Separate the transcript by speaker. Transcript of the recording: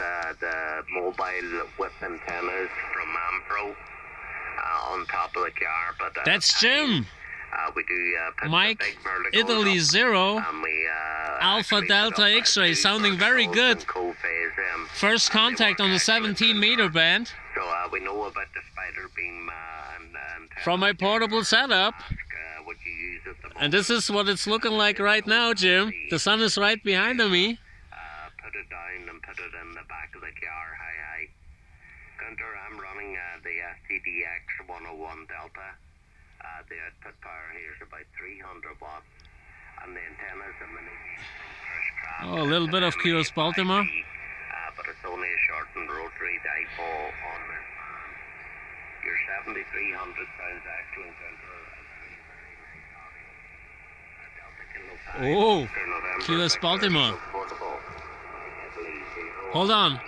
Speaker 1: uh, the mobile whip antennas from Ampro uh, on top of the car. But uh,
Speaker 2: That's Jim.
Speaker 1: Uh, we do uh,
Speaker 2: Mike, Italy
Speaker 1: up,
Speaker 2: zero.
Speaker 1: and we, uh,
Speaker 2: Alpha Delta
Speaker 1: uh,
Speaker 2: X-ray, sounding very good.
Speaker 1: co-phase them.
Speaker 2: First contact on the 17 meter band
Speaker 1: So uh, we know about the spider beam uh, and, and
Speaker 2: from my portable setup.
Speaker 1: uh, what you use at the.
Speaker 2: And this is what it's looking like right now, Jim. The sun is right behind me.
Speaker 1: Put it down and put it in the back of the car. Hi, hi. Gunter, I'm running uh, the FTDX 101 Delta. Uh, the output power here is about 300 watts. And the antenna's a mini.
Speaker 2: Oh, a little bit of QS Baltimore.
Speaker 1: Uh, but it's only a shortened rotary dipole on this. Your 7300 sounds excellent, Gunter. Uh, Delta Kilo Five,
Speaker 2: Oh, QS Baltimore. Hold on.